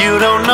You don't know